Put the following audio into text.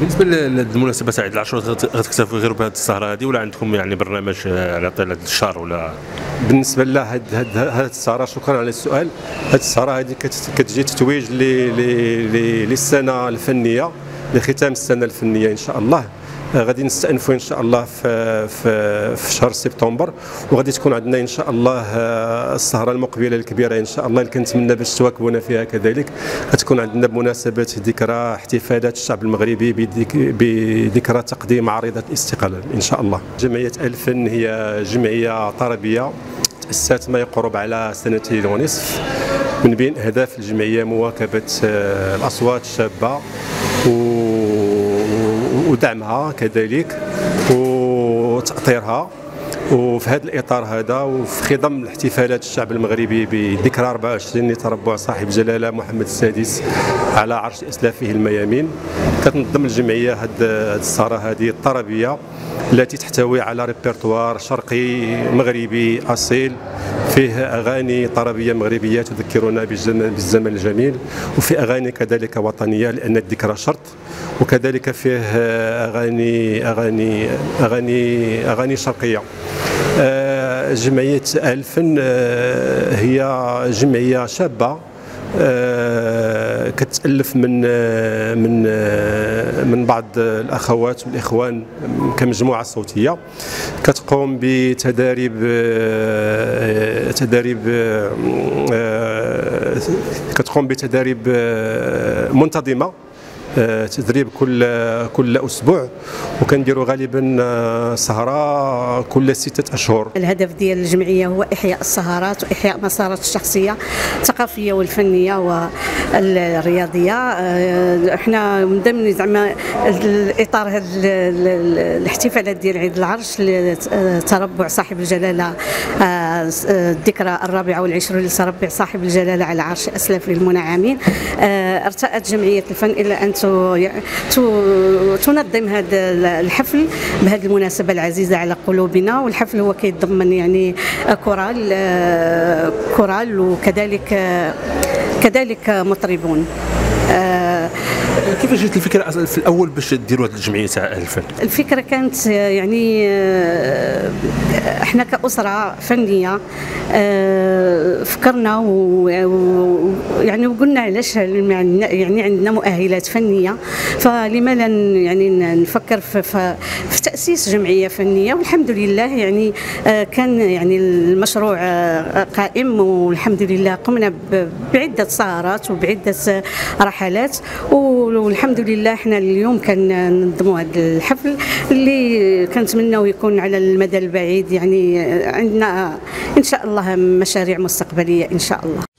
بالنسبة للمناسبه تاع عيد العاشوراء غتكتفوا غير بهذه السهرة هذه ولا عندكم يعني برنامج على طيله الشهر ولا؟ بالنسبة لها هاد السهرة شكرا على السؤال. هاد السهرة هذه كتجي تتويج للسنة الفنية لختام السنة الفنية إن شاء الله. غادي نستأنفوا إن شاء الله في في, في شهر سبتمبر وغادي تكون عندنا إن شاء الله السهرة المقبلة الكبيرة إن شاء الله اللي كنتمنى باش تواكبونا فيها كذلك. غتكون عندنا بمناسبة ذكرى احتفالات الشعب المغربي بذكرى تقديم عريضة الاستقلال إن شاء الله. جمعية ألفن هي جمعية طربية تأسست ما يقرب على سنتين ونصف من بين أهداف الجمعية مواكبة الأصوات الشابة ودعمها كذلك وتأطيرها. وفي هذا الإطار هذا وفي خضم الاحتفالات الشعب المغربي بذكرى 24 لتربع صاحب جلالة محمد السادس على عرش إسلافه الميامين. كتنظم الجمعية هذه السهره هذه الطربيه التي تحتوي على ريبرتوار شرقي مغربي أصيل. فيه أغاني طربية مغربية تذكرنا بالزمن الجميل وفي أغاني كذلك وطنية لأن الذكرى شرط. وكذلك فيه اغاني اغاني اغاني أغاني شرقية. آه، جمعية ألفن آه، هي جمعية شابة. كتألف من من من بعض الأخوات والاخوان كمجموعة صوتية. كتقوم بتداريب تداريب كتقوم بتداريب منتظمة. آه، تدريب كل كل أسبوع وكنديروا غالبا آه، سهرة كل ستة أشهر. الهدف ديال الجمعية هو إحياء السهرات وإحياء مسارات الشخصية الثقافية والفنية والرياضية. آه، إحنا من ضمن زعما الإطار هذا الاحتفالات ديال عيد العرش لتربع صاحب الجلالة الذكرى الرابعة والعشرين لتربع صاحب الجلالة على عرش اسلاف للمنعمين. ارتأت جمعية الفن إلى أن تنظم هذا الحفل بهذه المناسبة العزيزة على قلوبنا والحفل هو كيتضمن يعني كورال كورال وكذلك كذلك مطربون. كيف جات الفكرة في الأول باش ديروا هذه الجمعية تاع الفن الفكرة كانت يعني آه، إحنا كأسرة فنية آه، فكرنا ويعني وقلنا علاش يعني عندنا مؤهلات فنية. فلما لا يعني نفكر في, في تأسيس جمعية فنية. والحمد لله يعني آه، كان يعني المشروع قائم. والحمد لله قمنا بعدة سهرات وبعدة رحلات. والحمد لله. إحنا اليوم كننظموا هذا الحفل اللي كنتمناو يكون على المدى البعيد. يعني عندنا إن شاء الله مشاريع مستقبلية إن شاء الله.